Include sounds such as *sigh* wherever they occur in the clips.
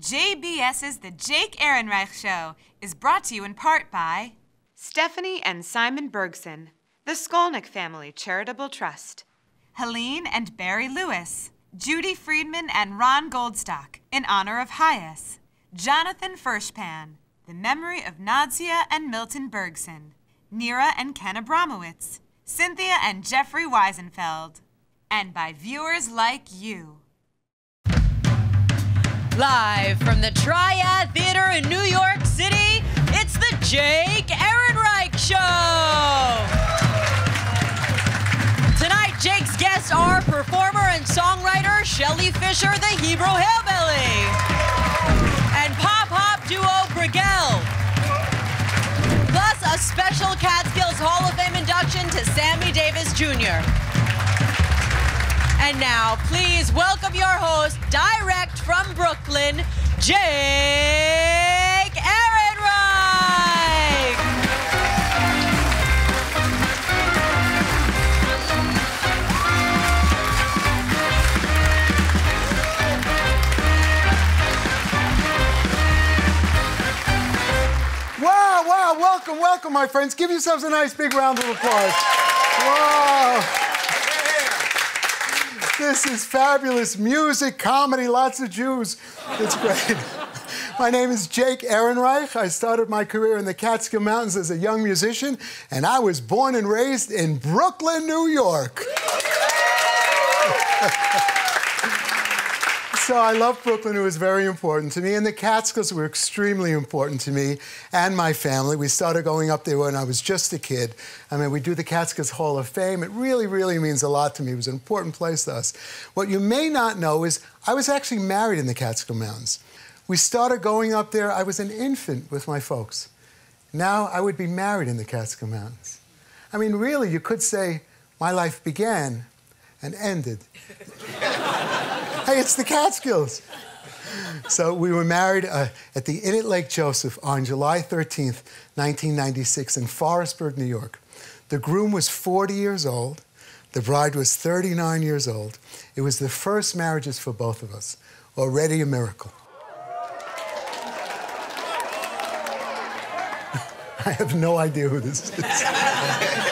JBS's The Jake Ehrenreich Show is brought to you in part by Stephanie and Simon Bergson, the Skolnick Family Charitable Trust, Helene and Barry Lewis, Judy Friedman and Ron Goldstock, in honor of Hyas, Jonathan Fershpan, the memory of Nadia and Milton Bergson, Nira and Ken Abramowitz, Cynthia and Jeffrey Weisenfeld, and by viewers like you. Live from the Triad Theater in New York City, it's the Jake Ehrenreich Show. Tonight, Jake's guests are performer and songwriter Shelley Fisher, the Hebrew Hillbilly, and pop hop duo BriGuel. Plus, a special Catskills Hall of Fame induction to Sammy Davis Jr. And now, please welcome your host, direct from Brooklyn, Jake Ehrenreich. Wow, wow, welcome, welcome, my friends. Give yourselves a nice big round of applause. Wow. This is fabulous music, comedy, lots of Jews. It's great. *laughs* My name is Jake Ehrenreich. I started my career in the Catskill Mountains as a young musician, and I was born and raised in Brooklyn, New York. *laughs* So I love Brooklyn. It was very important to me. And the Catskills were extremely important to me and my family. We started going up there when I was just a kid. I mean, we do the Catskills Hall of Fame. It really, really means a lot to me. It was an important place to us. What you may not know is I was actually married in the Catskill Mountains. We started going up there. I was an infant with my folks. Now I would be married in the Catskill Mountains. I mean, really, you could say my life began and ended. *laughs* it's the Catskills. So we were married uh, at the Inn at Lake Joseph on July 13th, 1996, in Forestburg, New York. The groom was 40 years old. The bride was 39 years old. It was the first marriages for both of us. Already a miracle. *laughs* I have no idea who this is. *laughs*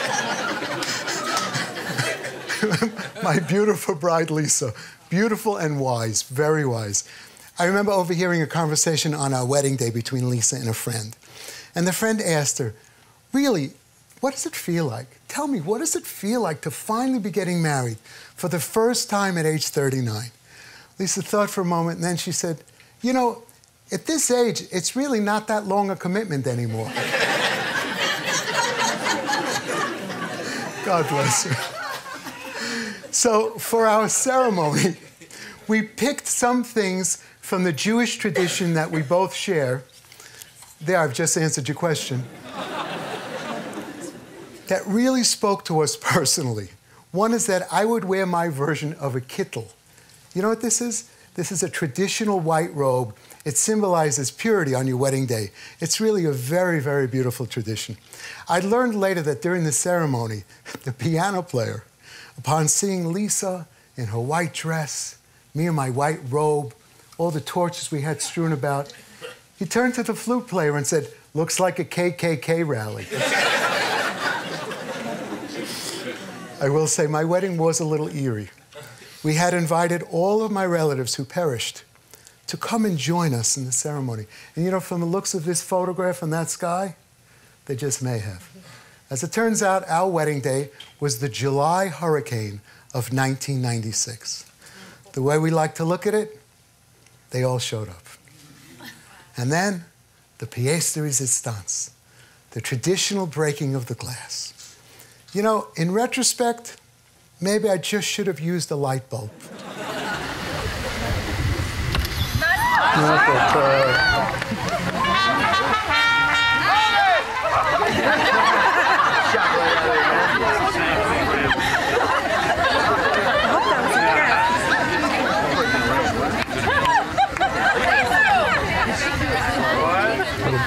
*laughs* My beautiful bride, Lisa. Beautiful and wise, very wise. I remember overhearing a conversation on our wedding day between Lisa and a friend. And the friend asked her, Really, what does it feel like? Tell me, what does it feel like to finally be getting married for the first time at age 39? Lisa thought for a moment and then she said, You know, at this age, it's really not that long a commitment anymore. *laughs* God bless her. So, for our ceremony, we picked some things from the Jewish tradition that we both share. There, I've just answered your question. that really spoke to us *laughs* personally. One is that I would wear my version of a kittel. You know what this is? This is a traditional white robe. It symbolizes purity on your wedding day. It's really a very, very beautiful tradition. I learned later that during the ceremony, *laughs* the piano player, upon seeing Lisa in her white dress, me in my white robe, all the torches we had strewn about, he turned to the flute player and said, Looks like a KKK rally. I will say my wedding was a little eerie. We had invited all of my relatives who perished to come and join us in the ceremony. And you know, from the looks of this photograph and that sky, they just may have. As it turns out, our wedding day was the July hurricane of 1996. The way we like to look at it, they all showed up. And then the pièce de résistance, the traditional breaking of the glass. You know, in retrospect, maybe I just should have used a light bulb.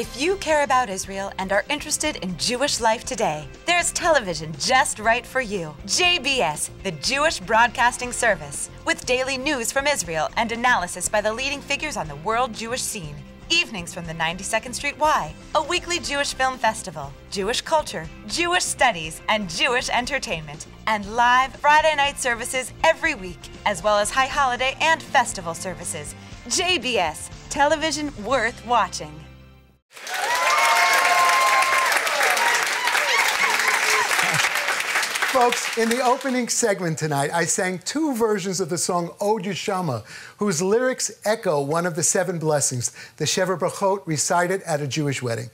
If you care about Israel and are interested in Jewish life today, there's television just right for you. JBS, the Jewish Broadcasting Service, with daily news from Israel and analysis by the leading figures on the world Jewish scene. Evenings from the 92nd Street Y, a weekly Jewish film festival, Jewish culture, Jewish studies, and Jewish entertainment, and live Friday night services every week, as well as high holiday and festival services. JBS, television worth watching. Folks, in the opening segment tonight, I sang two versions of the song Od Yeshama, whose lyrics echo one of the seven blessings, the Sheva Brachot recited at a Jewish wedding.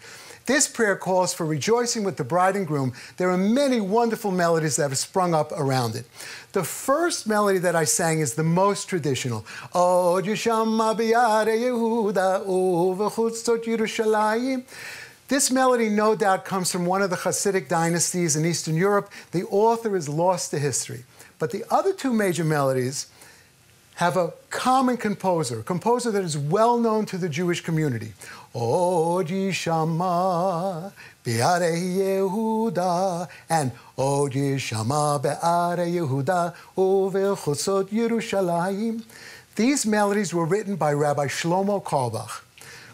This prayer calls for rejoicing with the bride and groom. There are many wonderful melodies that have sprung up around it. The first melody that I sang is the most traditional. Od Yeshama Yehuda Yerushalayim. This melody, no doubt, comes from one of the Hasidic dynasties in Eastern Europe. The author is lost to history. But the other two major melodies have a common composer, a composer that is well known to the Jewish community. Od Yishama Be'are Yehuda and Od Yishama Be'are Yehuda Uvechutzot Yerushalayim. These melodies were written by Rabbi Shlomo Carlebach.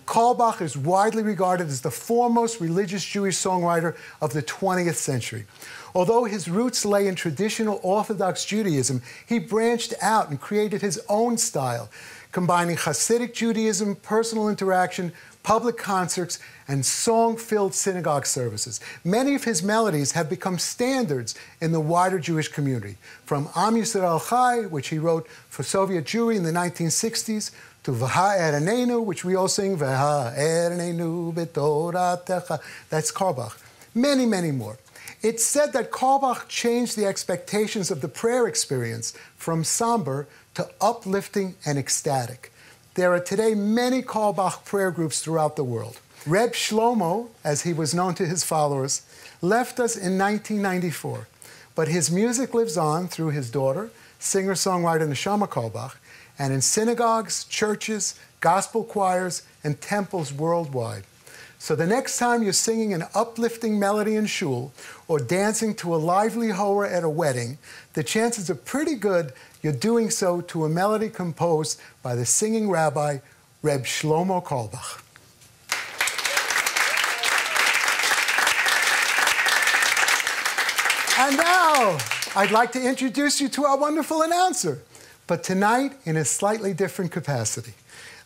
Carlebach is widely regarded as the foremost religious Jewish songwriter of the 20th century. Although his roots lay in traditional Orthodox Judaism, he branched out and created his own style, combining Hasidic Judaism, personal interaction, public concerts, and song filled synagogue services. Many of his melodies have become standards in the wider Jewish community, from Am Yisrael Chai, which he wrote for Soviet Jewry in the 1960s, to Vaha Erenenu, which we all sing, Vaha Erenenu Betoratecha. That's Carlebach. Many, many more. It's said that Carlebach changed the expectations of the prayer experience from somber to uplifting and ecstatic. There are today many Carlebach prayer groups throughout the world. Reb Shlomo, as he was known to his followers, left us in 1994, but his music lives on through his daughter, singer-songwriter Neshama Carlebach, and in synagogues, churches, gospel choirs, and temples worldwide. So the next time you're singing an uplifting melody in shul or dancing to a lively hora at a wedding, the chances are pretty good you're doing so to a melody composed by the singing rabbi Reb Shlomo Carlebach. And now, I'd like to introduce you to our wonderful announcer but tonight in a slightly different capacity.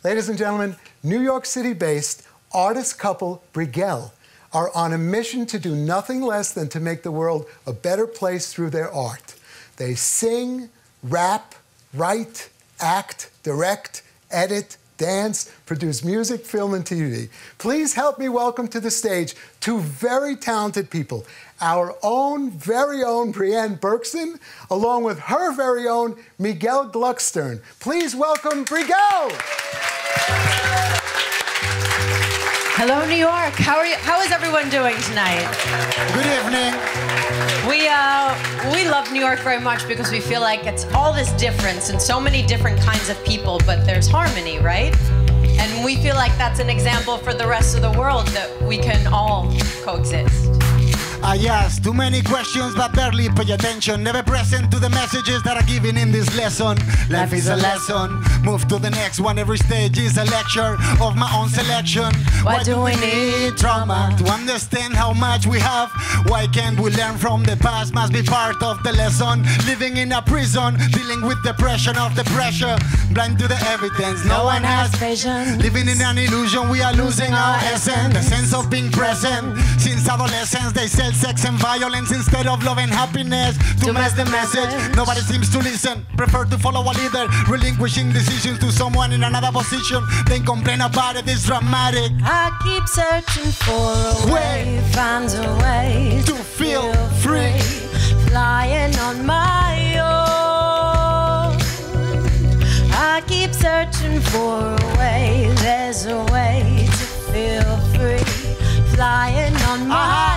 Ladies and gentlemen, New York City based artist couple BriGuel are on a mission to do nothing less than to make the world a better place through their art. They sing, rap, write, act, direct, edit, dance, produce music, film, and TV. Please help me welcome to the stage two very talented people our own very own Brianne Berkson, along with her very own Miguel Gluckstern. Please welcome BriGuel. Hello, New York. How are you? How is everyone doing tonight? Good evening. We uh, we love New York very much because we feel like it's all this difference and so many different kinds of people, but there's harmony, right? And we feel like that's an example for the rest of the world that we can all coexist. I ask too many questions but barely pay attention. Never present to the messages that are given in this lesson. Life is a lesson. Move to the next one. Every stage is a lecture of my own selection. Why do we need trauma to understand how much we have? Why can't we learn from the past? Must be part of the lesson. Living in a prison, dealing with the pressure of the pressure. Blind to the evidence, no one has vision. Living in an illusion, we are losing our essence. The sense of being present. Since adolescence, they sell Sex and violence instead of love and happiness. To mess the message, nobody seems to listen. Prefer to follow a leader, relinquishing decisions to someone in another position. Then complain about it, it's dramatic. I keep searching for a way, find a way to feel, feel free. Flying on my own. I keep searching for a way, there's a way to feel free. Flying on my own.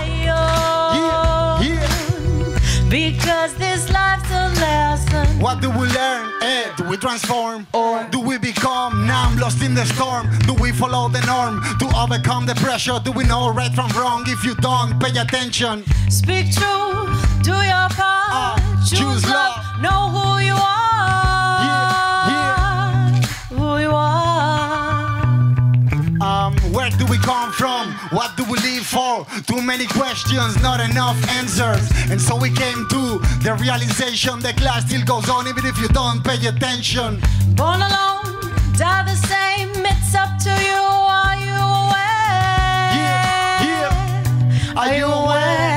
Because this life's a lesson. What do we learn? Eh, do we transform? Or do we become numb, lost in the storm? Do we follow the norm to overcome the pressure? Do we know right from wrong if you don't pay attention? Speak true, do your part. Uh, choose, choose love, love. know who you are. Come from? What do we live for? Too many questions, not enough answers. And so we came to the realization that class still goes on even if you don't pay attention. Born alone, die the same. It's up to you. Are you aware? Yeah, yeah. Are you aware?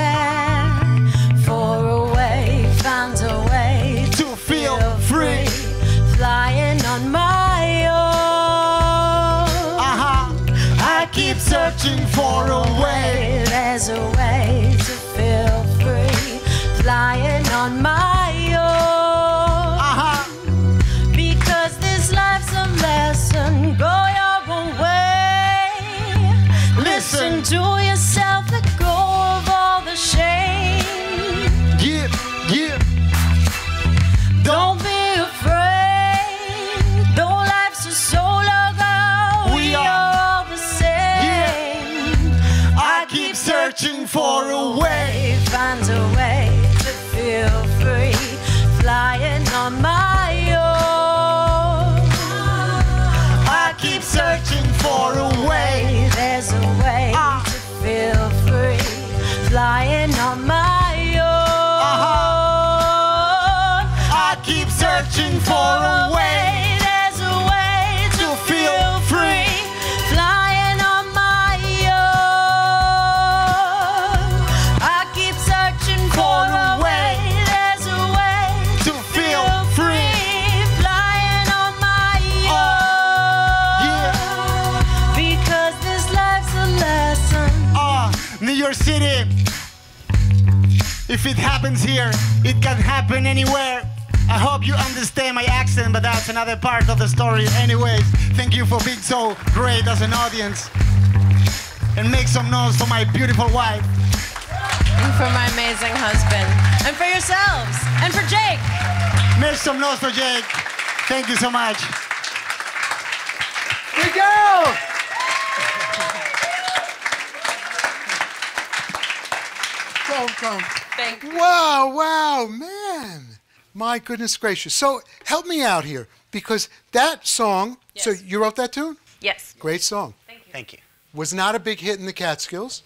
There's a way to feel free. Flying on my Flying on my own. Uh-huh. I keep searching for a way. If it happens here, it can happen anywhere. I hope you understand my accent, but that's another part of the story. Anyways, thank you for being so great as an audience. And make some noise for my beautiful wife. And for my amazing husband. And for yourselves. And for Jake. Make some noise for Jake. Thank you so much. Big girl! Come, come. Thank you. Wow, wow, man. My goodness gracious. So help me out here because that song, so you wrote that tune? Yes. Great song. Thank you. Thank you. Was not a big hit in the Catskills.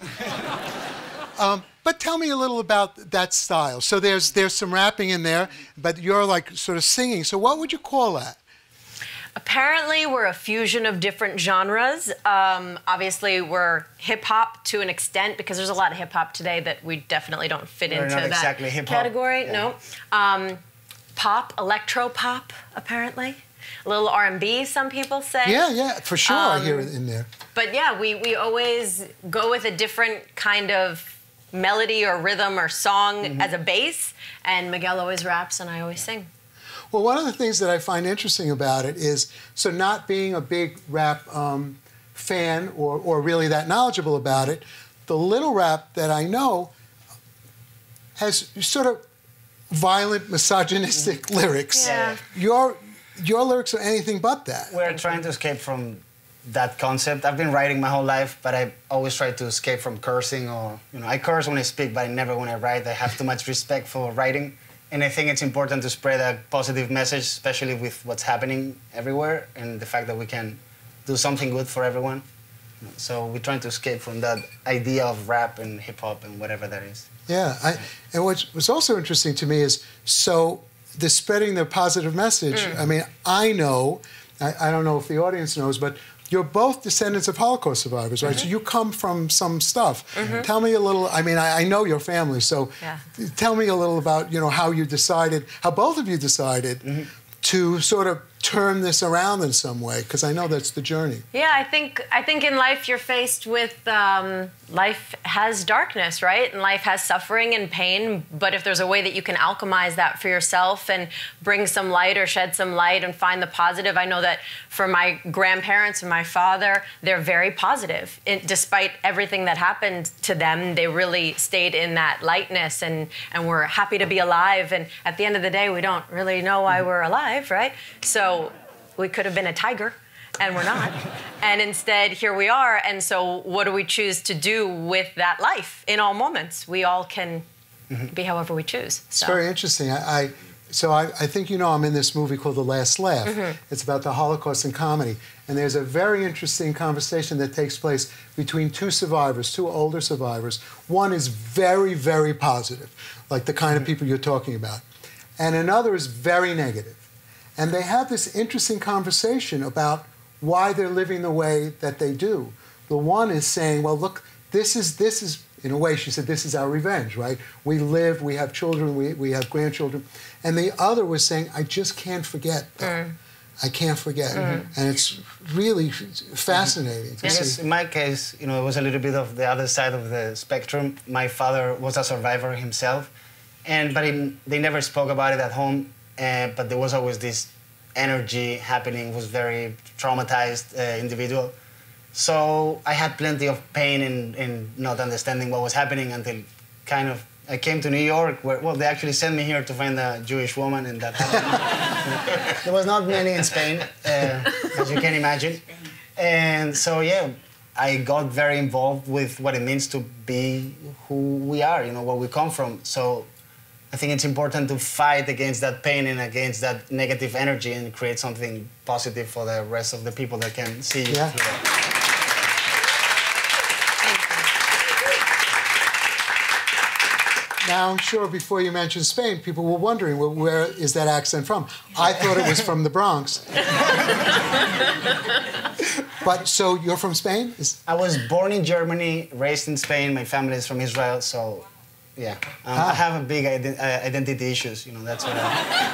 *laughs* um, but tell me a little about that style. So there's there's some rapping in there, but you're like sort of singing. So what would you call that? Apparently, we're a fusion of different genres. Um, obviously, we're hip hop to an extent because there's a lot of hip hop today that we definitely don't fit We're into that exactly category. yeah. No, um, pop, electro pop, apparently, a little R and B. Some people say. Yeah, yeah, for sure. I Um, hear it in there. But yeah, we we always go with a different kind of melody or rhythm or song Mm-hmm. as a base, and Miguel always raps and I always sing. Well, one of the things that I find interesting about it is so not being a big rap um, fan or, or really that knowledgeable about it, the little rap that I know has sort of violent, misogynistic lyrics. Yeah. Your your lyrics are anything but that. We're trying to escape from that concept. I've been writing my whole life, but I always try to escape from cursing or, you know, I curse when I speak, but I never when I write. I have too much respect for writing. And I think it's important to spread a positive message, especially with what's happening everywhere and the fact that we can do something good for everyone. So we're trying to escape from that idea of rap and hip hop and whatever that is. Yeah, I, and what's, what's also interesting to me is so the spreading the positive message. Mm. I mean, I know, I, I don't know if the audience knows, but you're both descendants of Holocaust survivors, right? Mm-hmm. So you come from some stuff. Tell me a little. I mean, I, I know your family, so Yeah. tell me a little about you know how you decided, how both of you decided Mm-hmm. to sort of turn this around in some way? Because I know that's the journey. Yeah, I think I think in life you're faced with um, life has darkness, right? And life has suffering and pain. But if there's a way that you can alchemize that for yourself and bring some light or shed some light and find the positive, I know that for my grandparents and my father, they're very positive. It, despite everything that happened to them, they really stayed in that lightness and and were happy to be alive. And at the end of the day, we don't really know why we're alive, right? So we could have been a tiger and we're not. *laughs* and instead, here we are. And so, what do we choose to do with that life in all moments? We all can be however we choose. It's very interesting. I, I so I, I, think you know I'm in this movie called The Last Laugh. Mm-hmm. It's about the Holocaust and comedy, and there's a very interesting conversation that takes place between two survivors, two older survivors. One is very, very positive, like the kind of people you're talking about, and another is very negative. And they have this interesting conversation about why they're living the way that they do. The one is saying, well, look, this is, this is, in a way, she said, this is our revenge, right? We live, we have children, we, we have grandchildren. And the other was saying, I just can't forget. Mm. I can't forget. Mm. And it's really fascinating to yes, see. In my case, you know, it was a little bit of the other side of the spectrum. My father was a survivor himself, and but he, they never spoke about it at home. Uh, but there was always this energy happening. Was very traumatized uh, individual. So I had plenty of pain in, in not understanding what was happening until kind of I came to New York, where well they actually sent me here to find a Jewish woman, and that *laughs* there was not many in Spain, uh, as you can imagine. And so yeah, I got very involved with what it means to be who we are, you know, where we come from. So I think it's important to fight against that pain and against that negative energy and create something positive for the rest of the people that can see you. Yeah. Now, I'm sure before you mentioned Spain, people were wondering, well, where is that accent from? I thought it was from the Bronx. but so you're from Spain? Is... I was born in Germany, raised in Spain. My family is from Israel, so yeah. Um, ah. I have a big ident uh, identity issues. You know, that's what I,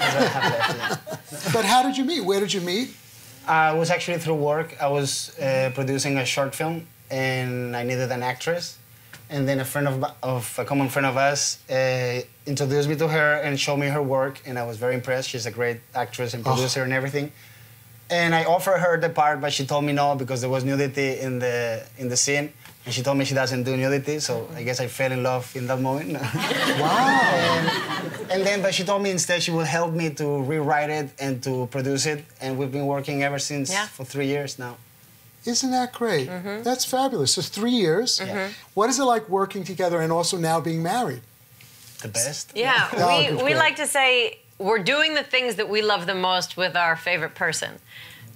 that's what I have left. Yeah. But how did you meet? Where did you meet? Uh, it was actually through work. I was uh, producing a short film, and I needed an actress and then a friend of, of a common friend of us uh, introduced me to her and showed me her work, and I was very impressed. She's a great actress and producer oh. and everything. And I offered her the part, but she told me no because there was nudity in the in the scene, and she told me she doesn't do nudity. So I guess I fell in love in that moment. *laughs* wow. And, and then, but she told me instead she will help me to rewrite it and to produce it, and we've been working ever since yeah. for three years now. Isn't that great? Mm-hmm. That's fabulous. So three years. Mm-hmm. What is it like working together and also now being married? The best. Yeah, we, we like to say we're doing the things that we love the most with our favorite person.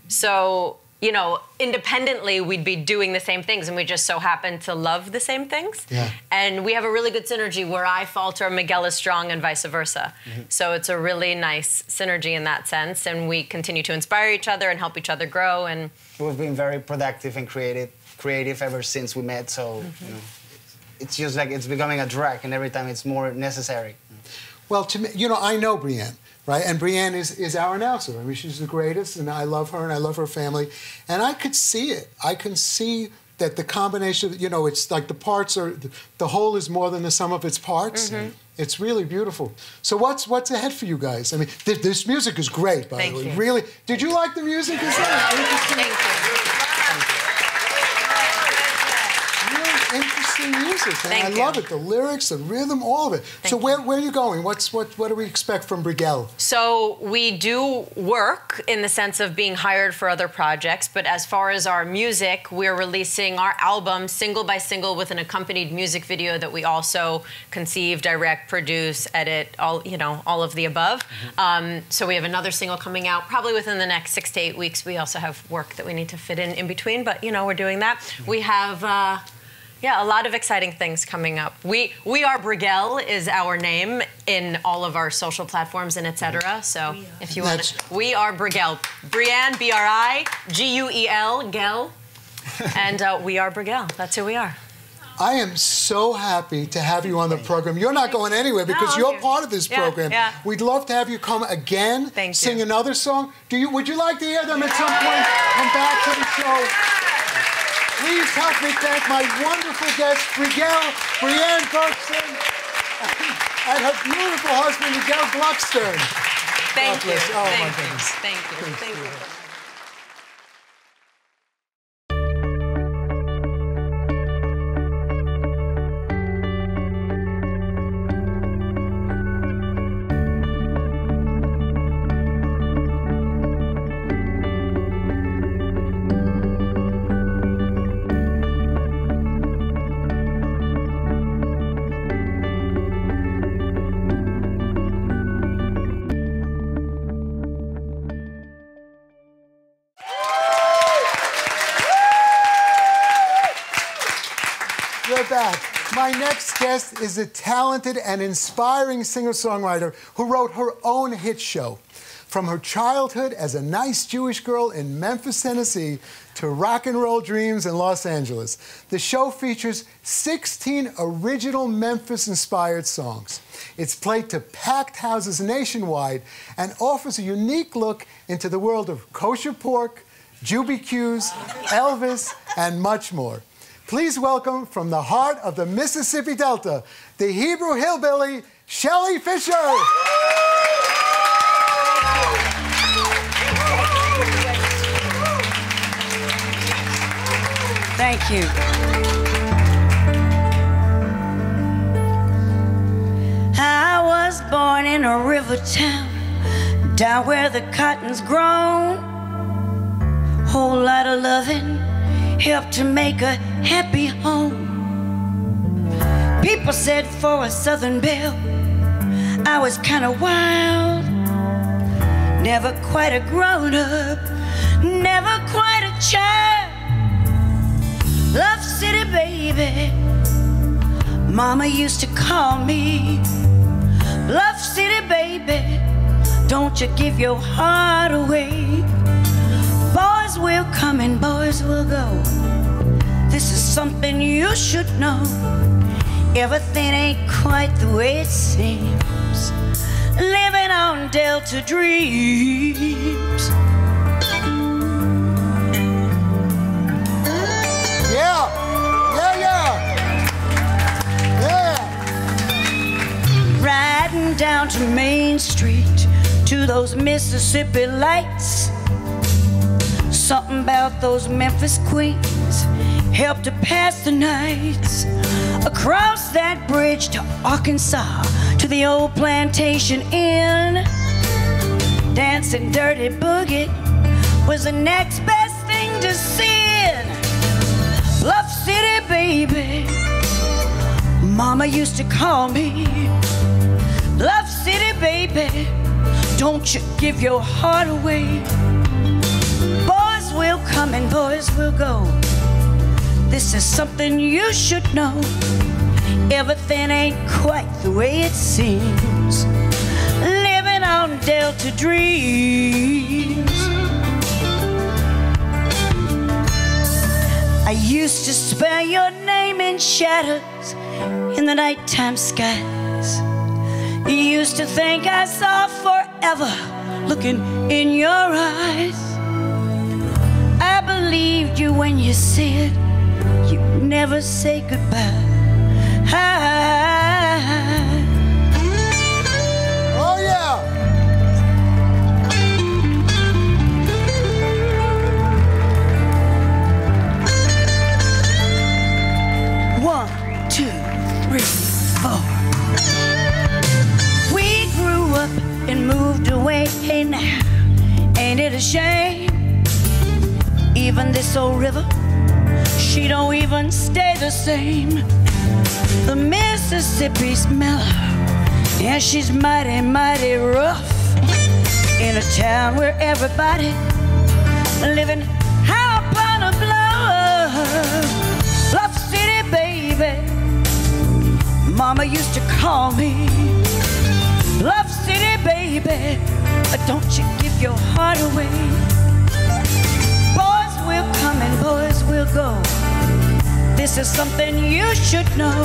So you know, independently, we'd be doing the same things, and we just so happen to love the same things. Yeah. And we have a really good synergy where I falter, Miguel is strong, and vice versa. Mm-hmm. So it's a really nice synergy in that sense, and we continue to inspire each other and help each other grow. And we've been very productive and creative, creative ever since we met. So mm-hmm. you know, it's just like it's becoming a drag, and every time it's more necessary. Well, to me, you know, I know Brianne right? And Brianne is, is our announcer. I mean, she's the greatest, and I love her, and I love her family. And I could see it. I can see that the combination, you know, it's like the parts are, the whole is more than the sum of its parts. Mm-hmm. It's really beautiful. So what's what's ahead for you guys? I mean, th- this music is great, by Thank the way. You. Really, did you like the music? Is that Thank you. Really interesting music, I you. love it. The lyrics, the rhythm, all of it. Thank so where, where are you going? What's what what do we expect from BriGuel? So we do work in the sense of being hired for other projects, but as far as our music, we're releasing our album single by single with an accompanied music video that we also conceive, direct, produce, edit, all you know, all of the above. Mm-hmm. Um, so we have another single coming out probably within the next six to eight weeks. We also have work that we need to fit in in between, but you know, we're doing that. Mm-hmm. We have. Uh, yeah, a lot of exciting things coming up. We we are BriGuel is our name in all of our social platforms and etc. So if you want, to, we are BriGuel, Brianne B R I G U E L Gel, *laughs* and uh, we are BriGuel. That's who we are. I am so happy to have you on the program. You're not going anywhere because I'm you're here. part of this Yeah, program. yeah. We'd love to have you come again, Thank sing you. another song. Do you? Would you like to hear them at some point? Come back to the show. Please help me thank my wonderful guests, BriGuel, Brianne Berkson, and her beautiful husband, Miguel Gluckstern. Thank you. Oh, my Thank you. goodness. Thank you. Thank you. Next guest is a talented and inspiring singer songwriter who wrote her own hit show. From her childhood as a nice Jewish girl in Memphis, Tennessee, to rock and roll dreams in Los Angeles, the show features 16 original Memphis inspired songs. It's played to packed houses nationwide and offers a unique look into the world of kosher pork, Juby Q's, Elvis, and much more. Please welcome from the heart of the Mississippi Delta, the Hebrew hillbilly, Shelley Fisher. Thank you. I was born in a river town, down where the cotton's grown. Whole lot of loving helped to make a happy home. People said for a southern belle, I was kind of wild. Never quite a grown up, never quite a child. Love City, baby. Mama used to call me Love City, baby. Don't you give your heart away. Will come and boys will go. This is something you should know. Everything ain't quite the way it seems. Living on Delta dreams. Yeah, yeah, yeah. Yeah. Riding down to Main Street to those Mississippi lights. Something about those Memphis queens helped to pass the nights. Across that bridge to Arkansas to the old plantation inn. Dancing dirty boogie was the next best thing to sin. Bluff City, baby. Mama used to call me Love City, baby. Don't you give your heart away. Will come and boys will go. This is something you should know. Everything ain't quite the way it seems. Living on Delta dreams. I used to spell your name in shadows in the nighttime skies. You used to think I saw forever looking in your eyes. I believed you when you said you never say goodbye. Oh, yeah. One, two, three, four. We grew up and moved away now. Ain't it a shame? Even this old river, she don't even stay the same. The Mississippi's mellow, and she's mighty, mighty rough. In a town where everybody living high upon a bluff. Bluff City, baby. Mama used to call me Bluff City, baby. Don't you give your heart away. This is something you should know.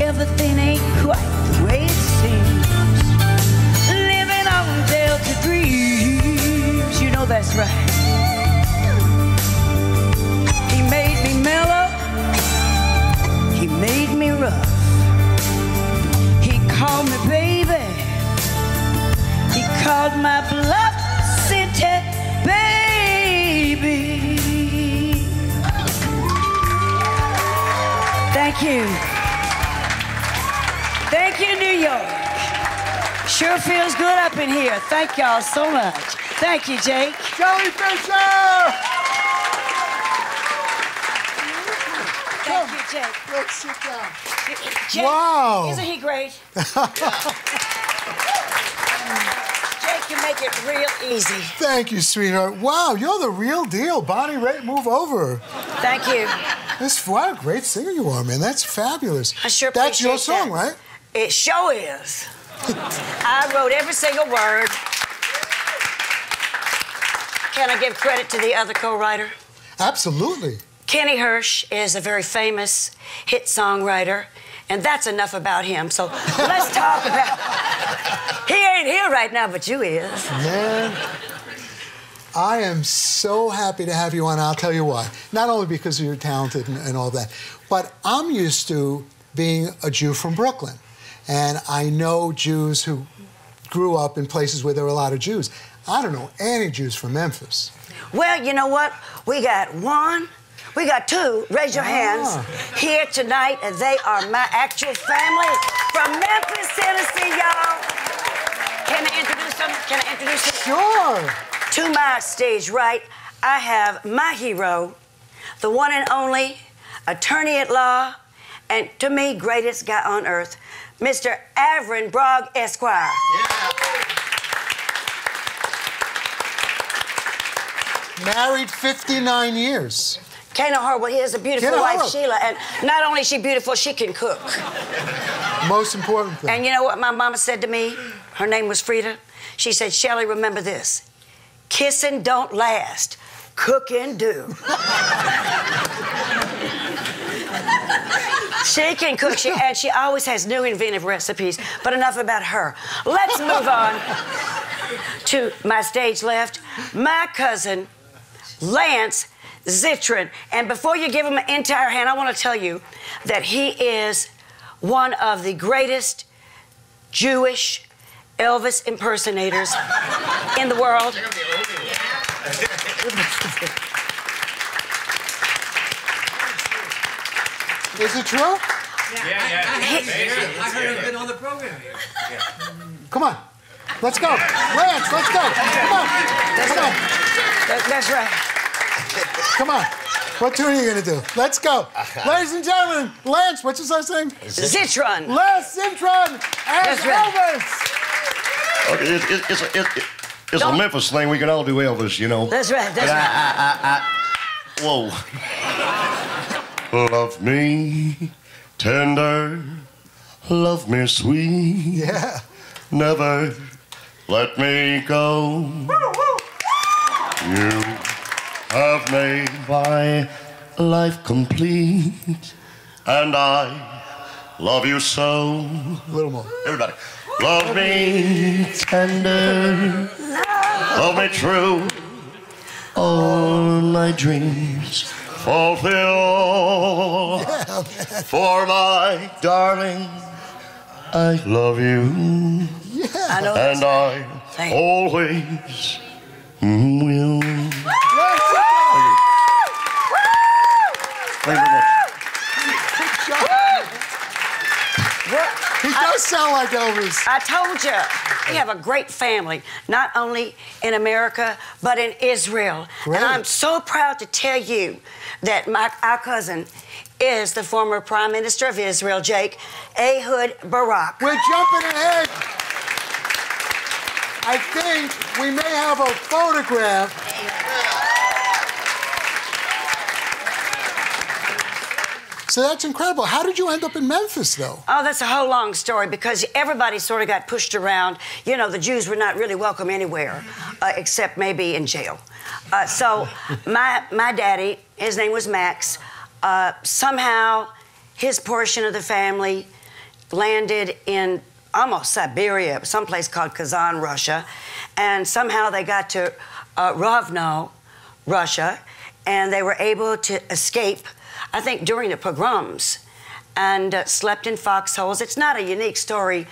Everything ain't quite the way it seems. Living on Delta dreams, you know that's right. He made me mellow, he made me rough. He called me baby, he called my bluff, Thank you. Thank you, New York. Sure feels good up in here. Thank y'all so much. Thank you, Jake. Shelley Fisher! Thank you, Jake. Let's sit down. Jake, Wow. Isn't he great? *laughs* Jake, you make it real easy. Thank you, sweetheart. Wow, you're the real deal. Bonnie Raitt, move over. Thank you. This what a great singer you are, man. That's fabulous. I sure That's your song, that. right? It sure is. I wrote every single word. Can I give credit to the other co-writer? Absolutely. Kenny Hirsch is a very famous hit songwriter, and that's enough about him. So let's talk about. He ain't here right now, but you is. Man, I am so happy to have you on. I'll tell you why. Not only because you're talented and, and all that, but I'm used to being a Jew from Brooklyn. And I know Jews who grew up in places where there were a lot of Jews. I don't know any Jews from Memphis. Well, you know what? We got one. We got two. Raise your hands Ah. here tonight, and they are my actual family from Memphis, Tennessee, y'all. Can I introduce them? Can I introduce them? Sure. To my stage right, I have my hero, the one and only attorney at law, and to me, greatest guy on earth, Mr. Avron Brogg Esquire. Yeah. Married 59 years. Kana Harwood, he has a beautiful Kana wife, Harwood. Sheila, and not only is she beautiful, she can cook. Most important thing. And you know what my mama said to me? Her name was Frida. She said, Shelley, remember this. Kissing don't last. Cooking do. she can cook, she, and she always has new inventive recipes. But enough about her. Let's move on to my stage left. My cousin, Lance Zitron. And before you give him an entire hand, I want to tell you that he is one of the greatest Jewish Elvis impersonators in the world. Is it true? Yeah, yeah. I heard I've been on the program here. Come on. Let's go. Lance, let's go. Come on. That's Come on. right. That- that's right. Come on. What tune are you going to do? Let's go. Uh-huh. Ladies and gentlemen, Lance, what's his last name? Zitron. Les Zintron as That's. Elvis. Okay, it, it, it's a, it, it, it's a Don't- Memphis thing. We can all do Elvis, you know. That's right. That's But I, right. I, I, I, whoa. love me tender, love me sweet, Yeah. never let me go. You have made my life complete, and I love you so. A little more. Everybody. Love me tender, love me true, all my dreams fulfill. For my darling, I love you, I and I always will. Thank you very much. He does sound like Elvis. I told you, we have a great family, not only in America, but in Israel. Great. And I'm so proud to tell you that my, our cousin is the former Prime Minister of Israel, Jake Ehud Barak. We're jumping ahead. I think we may have a photograph. So that's incredible. How did you end up in Memphis, though? Oh, that's a whole long story because everybody sort of got pushed around. You know, the Jews were not really welcome anywhere, uh, except maybe in jail. Uh, so *laughs* my my daddy, his name was Max. uh, somehow his portion of the family landed in almost Siberia, someplace called Kazan, Russia, and somehow they got to uh, Rovno, Russia, and they were able to escape, I think, during the pogroms, and uh, slept in foxholes. It's not a unique story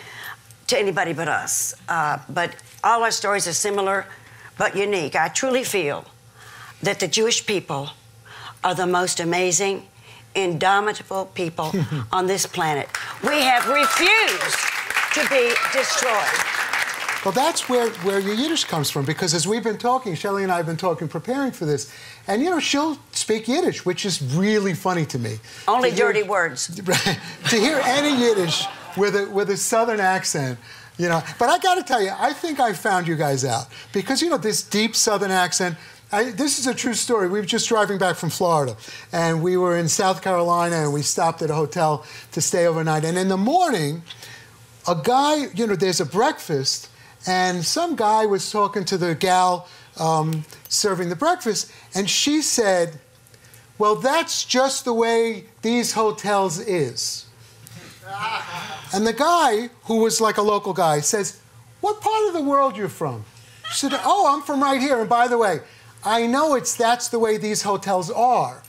to anybody but us, uh, but all our stories are similar but unique. I truly feel that the Jewish people are the most amazing, indomitable people *laughs* on this planet. We have refused to be destroyed. Well, that's where, where your Yiddish comes from, because as we've been talking, Shelley and I have been talking, preparing for this, and you know, she'll speak Yiddish, which is really funny to me. Only To hear- dirty words. *laughs* to hear any Yiddish with a with a southern accent, you know. But I got to tell you, I think I found you guys out because you know this deep southern accent. I, this is a true story. We were just driving back from Florida, and we were in South Carolina, and we stopped at a hotel to stay overnight. And in the morning, a guy, you know, there's a breakfast, and some guy was talking to the gal um, serving the breakfast, and she said, "Well, that's just the way these hotels is." *laughs* And the guy, who was like a local guy, says, What part of the world you're from? She said, Oh, I'm from right here. And by the way, I know it's that's the way these hotels are.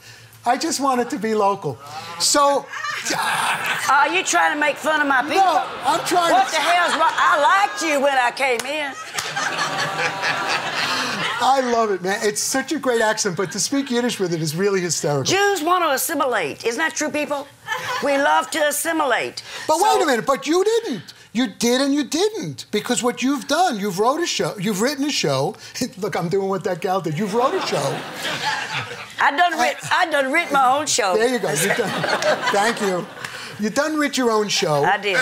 I just want it to be local. So *laughs* Are you trying to make fun of my people? No, I'm trying What to- the hell's wrong? I liked you when I came in. I love it, man. It's such a great accent, but to speak Yiddish with it is really hysterical. Jews want to assimilate. Isn't that true, people? We love to assimilate. But So- wait a minute, but you didn't. You did and you didn't. Because what you've done, you've wrote a show, you've written a show. *laughs* Look, I'm doing what that gal did. You've wrote a show. I done writ, I done writ my own show. There you go. You've done, thank you. You've done writ your own show. I did.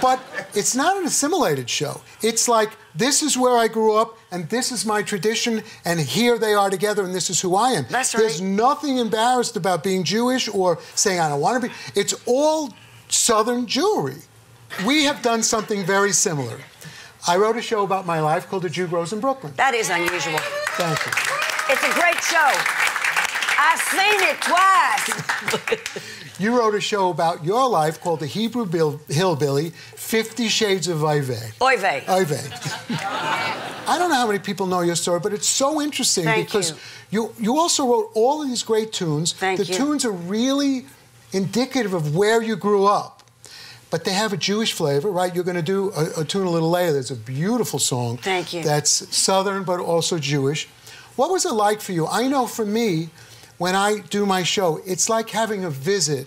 But it's not an assimilated show. It's like this is where I grew up, and this is my tradition, and here they are together, and this is who I am. That's right. There's nothing embarrassed about being Jewish or saying I don't want to be. It's all Southern Jewry. We have done something very similar. I wrote a show about my life called A Jew Grows in Brooklyn. That is unusual. Thank you. It's a great show. I've seen it twice. *laughs* You wrote a show about your life called The Hebrew Bill- Hillbilly, Fifty Shades of Ivey. Oy vey. Ivey. I don't know how many people know your story, but it's so interesting Thank because you. you. you also wrote all of these great tunes. Thank the you. tunes are really indicative of where you grew up. But they have a Jewish flavor, right? You're going to do a, a tune a little later. There's a beautiful song. Thank you. That's Southern, but also Jewish. What was it like for you? I know for me, when I do my show, it's like having a visit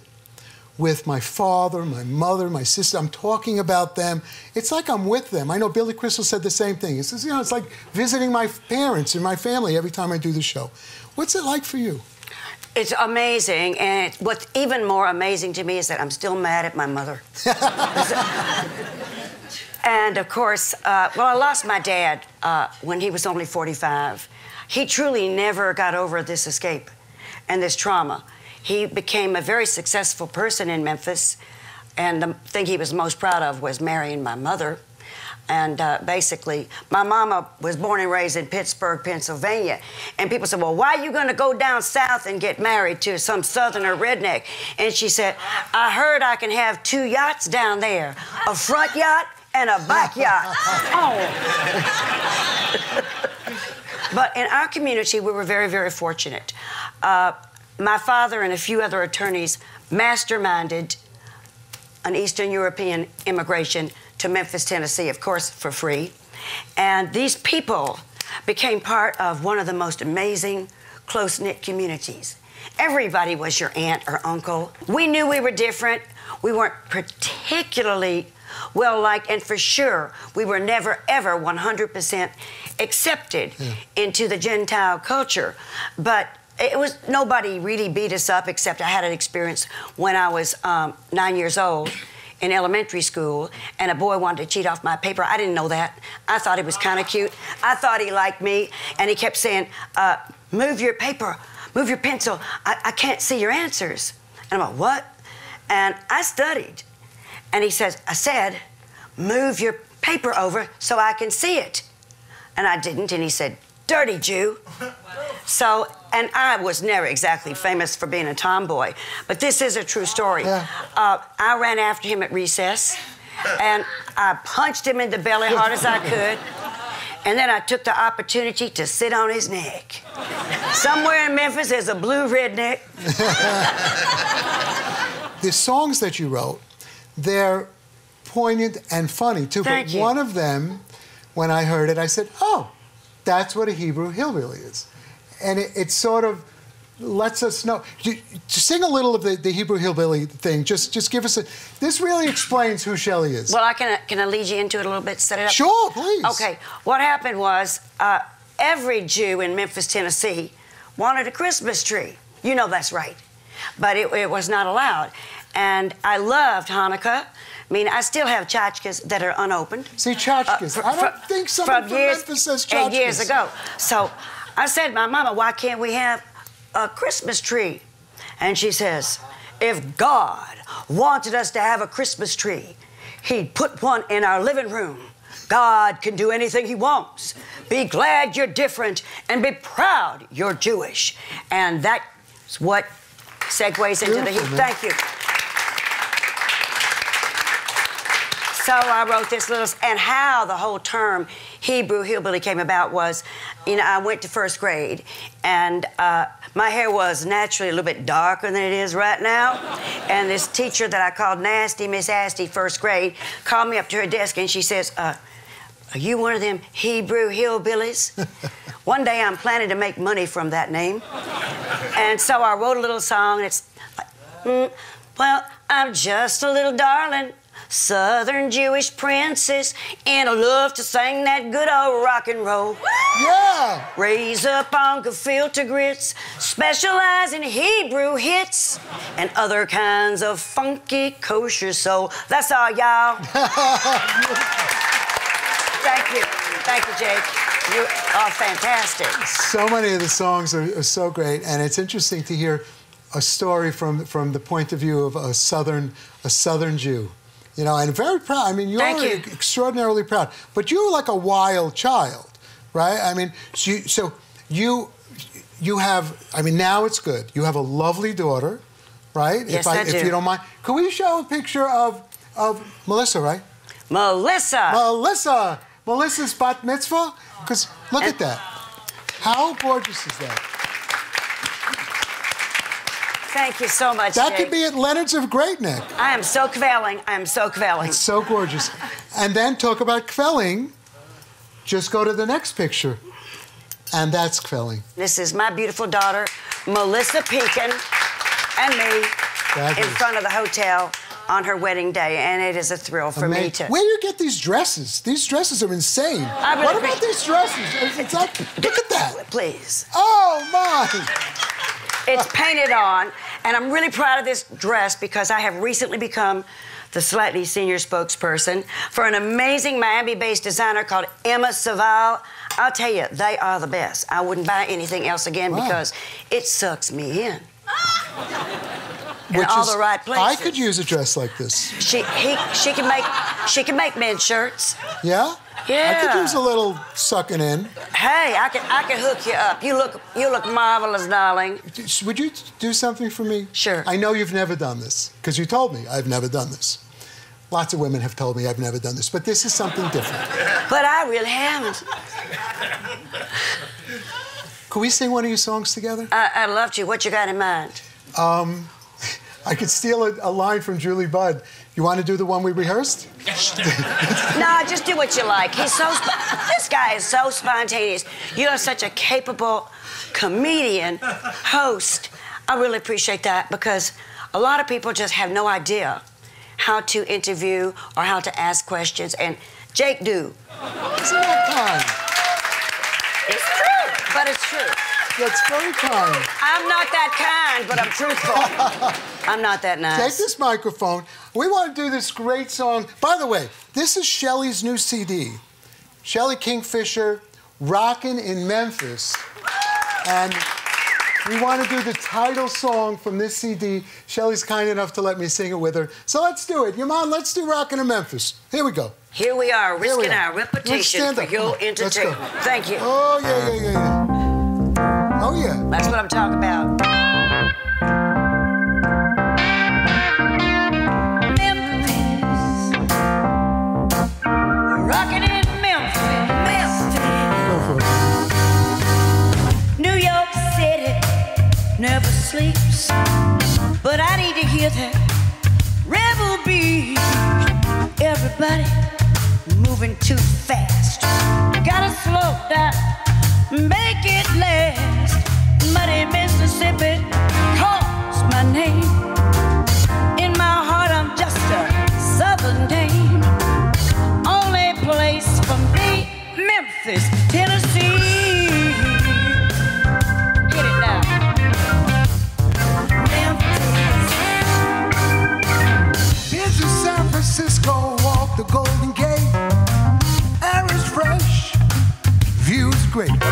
with my father, my mother, my sister. I'm talking about them. It's like I'm with them. I know Billy Crystal said the same thing. He says, you know, it's like visiting my parents and my family every time I do the show. What's it like for you? It's amazing, and what's even more amazing to me is that I'm still mad at my mother. *laughs* and of course, uh, well, I lost my dad uh, when he was only 45. He truly never got over this escape and this trauma. He became a very successful person in Memphis, and the thing he was most proud of was marrying my mother. And uh, basically, my mama was born and raised in Pittsburgh, Pennsylvania. And people said, Well, why are you going to go down south and get married to some southerner redneck? And she said, I heard I can have two yachts down there a front yacht and a back yacht. *laughs* oh. but in our community, we were very, very fortunate. Uh, my father and a few other attorneys masterminded an Eastern European immigration to Memphis, Tennessee, of course, for free. And these people became part of one of the most amazing, close knit communities. Everybody was your aunt or uncle. We knew we were different. We weren't particularly well liked, and for sure, we were never, ever 100% accepted into the Gentile culture. But it was nobody really beat us up except I had an experience when I was um, nine years old in elementary school and a boy wanted to cheat off my paper. I didn't know that. I thought he was kind of cute. I thought he liked me and he kept saying, uh, move your paper, move your pencil. I, I can't see your answers. And I'm like, what? And I studied. And he says, I said, move your paper over so I can see it. And I didn't. And he said, dirty Jew. So and I was never exactly famous for being a tomboy, but this is a true story. Yeah. Uh, I ran after him at recess, and I punched him in the belly hard as I *laughs* could. And then I took the opportunity to sit on his neck. Somewhere in Memphis, there's a blue redneck. *laughs* the songs that you wrote, they're poignant and funny too. Thank but you. one of them, when I heard it, I said, "Oh, that's what a Hebrew hillbilly is," and it, it sort of lets us know. Sing a little of the, the Hebrew hillbilly thing. Just just give us a. This really explains who Shelley is. Well, I can, can I lead you into it a little bit, set it up? Sure, please. Okay, what happened was uh, every Jew in Memphis, Tennessee wanted a Christmas tree. You know that's right. But it, it was not allowed. And I loved Hanukkah. I mean, I still have tchotchkes that are unopened. See, tchotchkes. Uh, I don't think someone from years, Memphis says and years tchotchkes. ago. So I said, my mama, why can't we have a Christmas tree? And she says, if God wanted us to have a Christmas tree, he'd put one in our living room. God can do anything he wants. Be glad you're different and be proud you're Jewish. And that's what segues into the Beautiful, man. Thank you. So I wrote this little, and how the whole term Hebrew hillbilly came about was, you know, I went to first grade, and uh, my hair was naturally a little bit darker than it is right now. And this teacher that I called Nasty, Miss Asty, first grade, called me up to her desk and she says, uh, Are you one of them Hebrew hillbillies? *laughs* one day I'm planning to make money from that name. And so I wrote a little song, and it's like, mm, well, I'm just a little darling, Southern Jewish princess, and I love to sing that good old rock and roll. Yeah. Raise up on gefilte grits, specialize in Hebrew hits, and other kinds of funky kosher soul. That's all, y'all. *laughs* Thank you. Thank you, Jake. You are fantastic. So many of the songs are, are so great, and it's interesting to hear a story from from the point of view of a southern a southern Jew. You know, and very proud. I mean, you're you. extraordinarily proud, but you're like a wild child, right? I mean, so you, so you you have. I mean, now it's good. You have a lovely daughter, right? Yes, if I, I If you don't mind, could we show a picture of of Melissa, right? Melissa. Melissa, Melissa's bat mitzvah. Because look at that. How gorgeous is that? Thank you so much. That Jake. could be at Leonard's of Great Neck. I am so kvelling. I am so kvelling. It's so gorgeous. And then talk about kvelling. Just go to the next picture. And that's kvelling. This is my beautiful daughter, Melissa Pekin, and me in front of the hotel on her wedding day, and it is a thrill for me Amazing. to. Where do you get these dresses? These dresses are insane. What about these dresses? It's like- look at that. Please. Oh my! It's painted on, and I'm really proud of this dress because I have recently become the slightly senior spokesperson for an amazing Miami-based designer called Emma Saval. I'll tell you, they are the best. I wouldn't buy anything else again Wow. because it sucks me in. In all is- the right places. I could use a dress like this. She he, she can make she can make men's shirts. Yeah? Yeah. I could use a little sucking in. Hey, I can I can hook you up. You look you look marvelous, darling. Would you do something for me? Sure. I know you've never done this because you told me I've never done this. Lots of women have told me I've never done this, but this is something different. But I really haven't. Could we sing one of your songs together? I, I love you. What you got in mind? Um, I could steal a, a line from Julie Budd. You want to do the one we rehearsed? *laughs* No, just do what you like. He's so. Sp- this guy is so spontaneous. You are such a capable comedian, host. I really appreciate that because a lot of people just have no idea how to interview or how to ask questions, and Jake do. Isn't that kind? It's true, but it's true. That's very kind. I'm not that kind, but I'm truthful. *laughs* I'm not that nice. Take this microphone. We want to do this great song. By the way, this is Shelley's new CD. Shelley Kingfisher, Rockin' in Memphis. And we want to do the title song from this CD. Shelley's kind enough to let me sing it with her. So let's do it. Yamon, let's do Rockin' in Memphis. Here we go. Here we are, Here we risking are. our reputation for your Come on, let's go. entertainment. Thank you. Oh, yeah, yeah, yeah, yeah. Oh, yeah. That's what I'm talking about. Memphis. Rocking in Memphis. Memphis. New York City never sleeps. But I need to hear that rebel beat. Everybody moving too fast. Gotta slow down make it last. Muddy Mississippi calls my name. In my heart, I'm just a southern dame. Only place for me, Memphis, Tennessee. Get it now. Been to San Francisco, walk the Golden Gate. Air is fresh, view's great.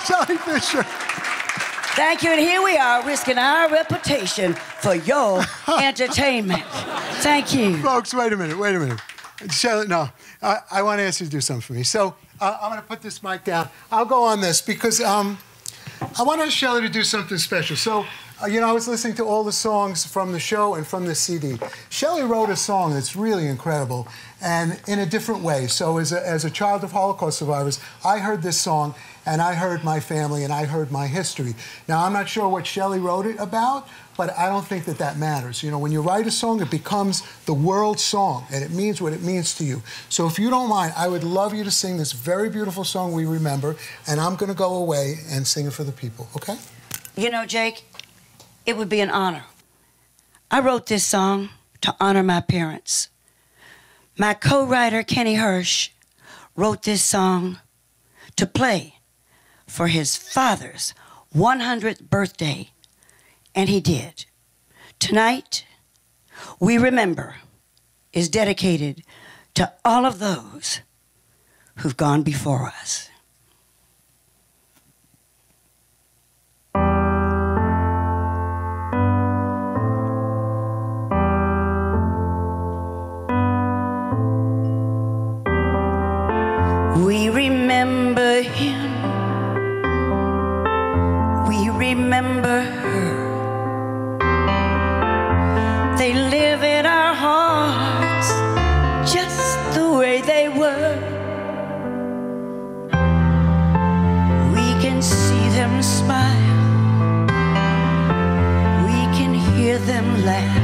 Right, come on, Charlie Fisher. Thank you, and here we are risking our reputation for your *laughs* entertainment. Thank you. Folks, wait a minute, wait a minute. Shelley, no, I, I want to ask you to do something for me. So uh, I'm going to put this mic down. I'll go on this because um, I want ask Shelley to do something special. So, uh, you know, I was listening to all the songs from the show and from the CD. Shelley wrote a song that's really incredible and in a different way. So, as a, as a child of Holocaust survivors, I heard this song and I heard my family and I heard my history. Now, I'm not sure what Shelley wrote it about, but I don't think that that matters. You know, when you write a song, it becomes the world song and it means what it means to you. So, if you don't mind, I would love you to sing this very beautiful song we remember, and I'm going to go away and sing it for the people, okay? You know, Jake, it would be an honor. I wrote this song to honor my parents. My co writer, Kenny Hirsch, wrote this song to play for his father's 100th birthday, and he did. Tonight, we remember is dedicated to all of those who've gone before us. Remember her. They live in our hearts just the way they were. We can see them smile. We can hear them laugh.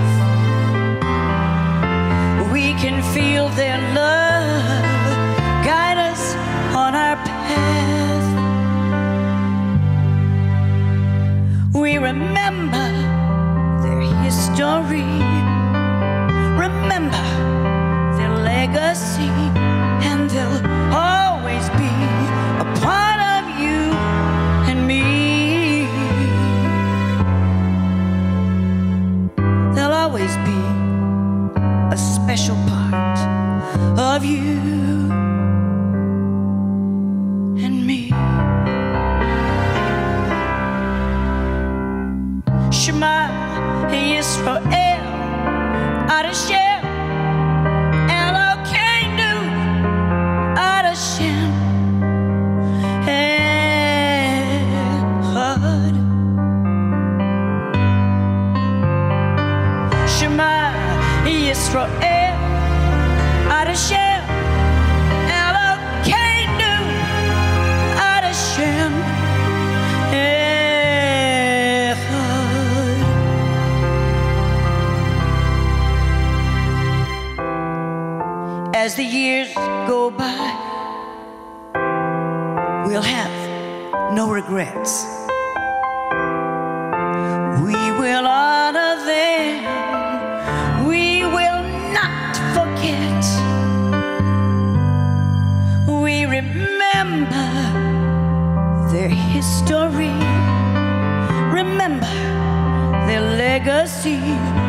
Legacy.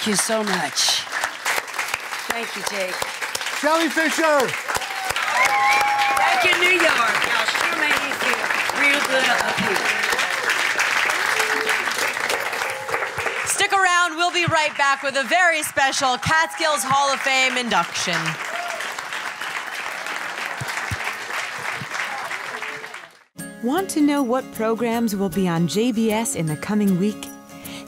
Thank you so much. Thank you, Jake. Shelley Fisher. Back in New York, y'all sure made me feel real good up here. Stick around. We'll be right back with a very special Catskills Hall of Fame induction. Want to know what programs will be on JBS in the coming week?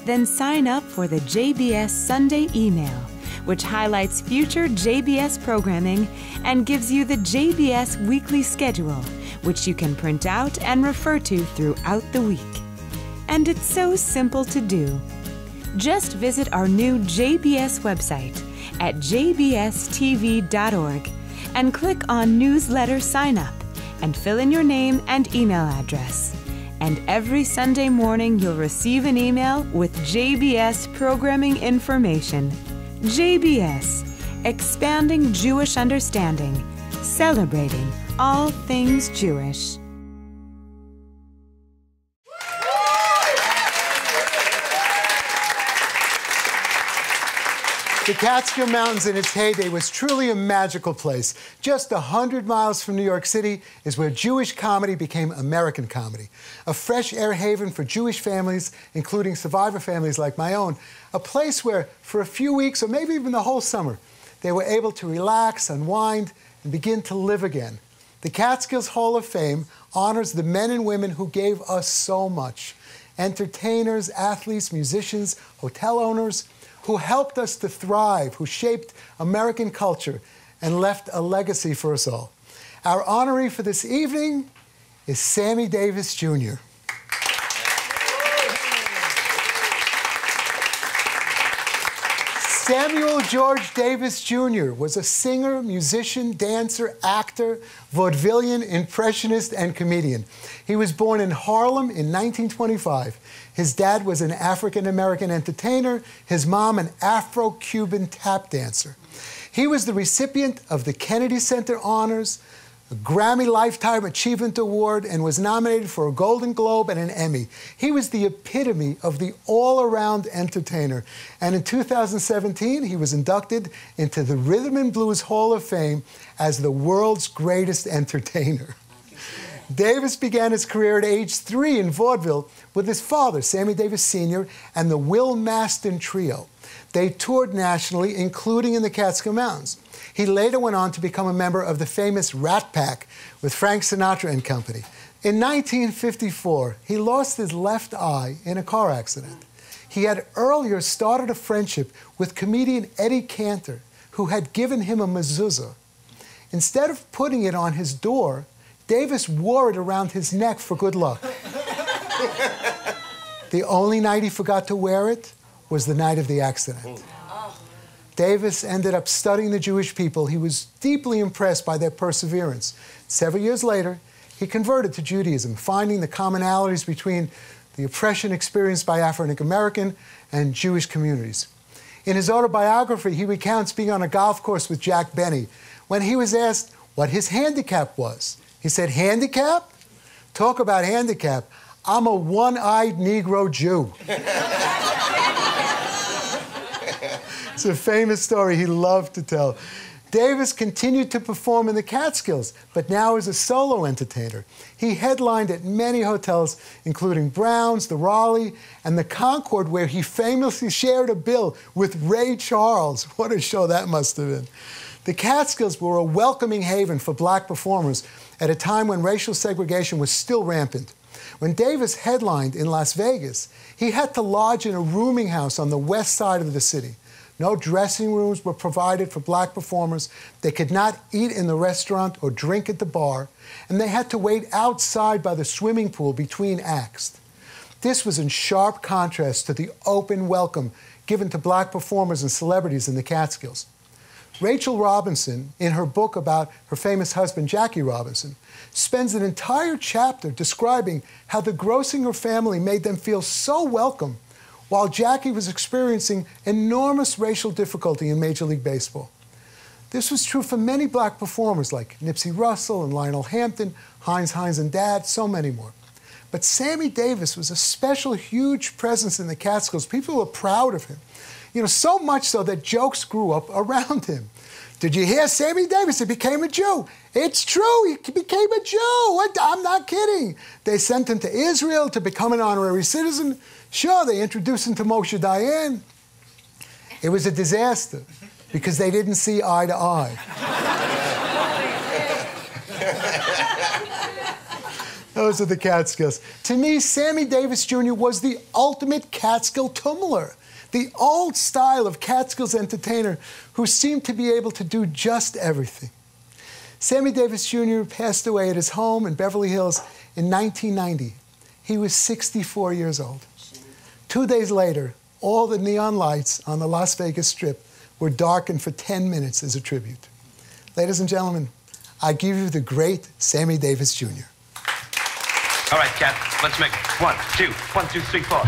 Then sign up for the JBS Sunday email, which highlights future JBS programming and gives you the JBS weekly schedule, which you can print out and refer to throughout the week. And it's so simple to do. Just visit our new JBS website at jbstv.org and click on Newsletter Sign Up and fill in your name and email address. And every Sunday morning, you'll receive an email with JBS programming information. JBS, expanding Jewish understanding, celebrating all things Jewish. The Catskill Mountains in its heyday was truly a magical place. Just 100 miles from New York City is where Jewish comedy became American comedy. A fresh air haven for Jewish families, including survivor families like my own. A place where, for a few weeks or maybe even the whole summer, they were able to relax, unwind, and begin to live again. The Catskills Hall of Fame honors the men and women who gave us so much entertainers, athletes, musicians, hotel owners who helped us to thrive, who shaped American culture and left a legacy for us all. Our honoree for this evening is Sammy Davis Jr. Samuel George Davis Jr. was a singer, musician, dancer, actor, vaudevillian, impressionist, and comedian. He was born in Harlem in 1925. His dad was an African American entertainer, his mom, an Afro Cuban tap dancer. He was the recipient of the Kennedy Center Honors, a Grammy Lifetime Achievement Award, and was nominated for a Golden Globe and an Emmy. He was the epitome of the all around entertainer. And in 2017, he was inducted into the Rhythm and Blues Hall of Fame as the world's greatest entertainer. *laughs* Davis began his career at age three in vaudeville with his father, Sammy Davis Sr., and the Will Mastin Trio. They toured nationally, including in the Catskill Mountains. He later went on to become a member of the famous Rat Pack with Frank Sinatra and company. In 1954, he lost his left eye in a car accident. He had earlier started a friendship with comedian Eddie Cantor, who had given him a mezuzah. Instead of putting it on his door, Davis wore it around his neck for good luck. the only night he forgot to wear it was the night of the accident. Davis ended up studying the Jewish people. He was deeply impressed by their perseverance. Several years later, he converted to Judaism, finding the commonalities between the oppression experienced by African American and Jewish communities. In his autobiography, he recounts being on a golf course with Jack Benny when he was asked what his handicap was. He said, Handicap? Talk about handicap. I'm a one eyed Negro Jew. *laughs* it's a famous story he loved to tell. Davis continued to perform in the Catskills, but now as a solo entertainer. He headlined at many hotels, including Brown's, the Raleigh, and the Concord, where he famously shared a bill with Ray Charles. What a show that must have been. The Catskills were a welcoming haven for black performers at a time when racial segregation was still rampant. When Davis headlined in Las Vegas, he had to lodge in a rooming house on the west side of the city. No dressing rooms were provided for black performers. They could not eat in the restaurant or drink at the bar, and they had to wait outside by the swimming pool between acts. This was in sharp contrast to the open welcome given to black performers and celebrities in the Catskills. Rachel Robinson, in her book about her famous husband, Jackie Robinson, spends an entire chapter describing how the Grossinger family made them feel so welcome while Jackie was experiencing enormous racial difficulty in Major League Baseball. This was true for many black performers like Nipsey Russell and Lionel Hampton, Hines Hines and Dad, so many more. But Sammy Davis was a special, huge presence in the Catskills. People were proud of him. You know, so much so that jokes grew up around him. Did you hear Sammy Davis? He became a Jew. It's true, he became a Jew. I'm not kidding. They sent him to Israel to become an honorary citizen. Sure, they introduced him to Moshe Dayan. It was a disaster because they didn't see eye to eye. *laughs* Those are the Catskills. To me, Sammy Davis Jr. was the ultimate Catskill tummler, the old style of Catskills entertainer who seemed to be able to do just everything. Sammy Davis Jr. passed away at his home in Beverly Hills in 1990. He was 64 years old. Two days later, all the neon lights on the Las Vegas Strip were darkened for 10 minutes as a tribute. Ladies and gentlemen, I give you the great Sammy Davis Jr. All right, Cap, let's make one, two, one, two, three, four.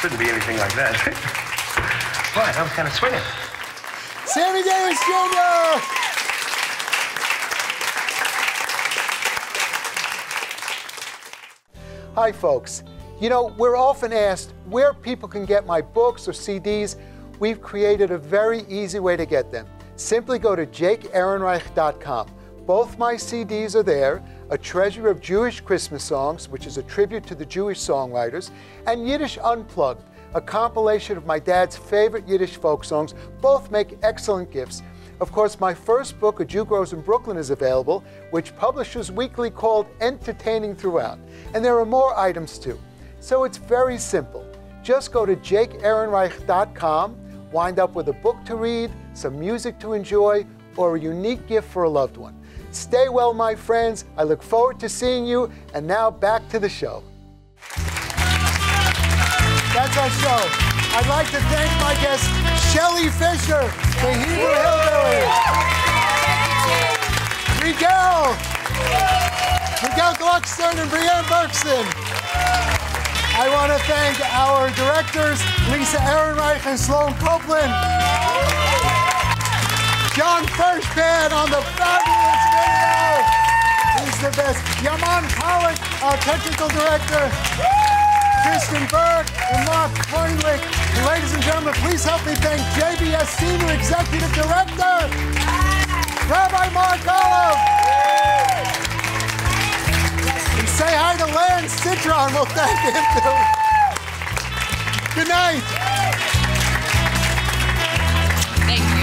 Shouldn't be anything like that. *laughs* Boy, that was kind of swinging. Sammy Davis Jr. Hi, folks. You know, we're often asked where people can get my books or CDs. We've created a very easy way to get them. Simply go to jakeehrenreich.com. Both my CDs are there a treasure of Jewish Christmas songs, which is a tribute to the Jewish songwriters, and Yiddish Unplugged, a compilation of my dad's favorite Yiddish folk songs. Both make excellent gifts. Of course, my first book, A Jew Grows in Brooklyn, is available, which Publishers Weekly called Entertaining Throughout. And there are more items too. So it's very simple. just go to jakeehrenreich.com, wind up with a book to read, some music to enjoy, or a unique gift for a loved one. Stay well, my friends. I look forward to seeing you. And now back to the show. That's our show. I'd like to thank my guest, Shelley Fisher, the Hebrew Hillbilly. Miguel. Miguel Gluckstern and Brianne Berkson. I want to thank our directors, Lisa Ehrenreich and Sloan Copeland. John Firstman on the fabulous is the best. Yaman Pollock, our technical director. Kristen Burke and Mark Heinrich. Ladies and gentlemen, please help me thank JBS Senior Executive Director, Rabbi Mark Olive. And say hi to Lance Citron. We'll thank him too. Good night. Thanks.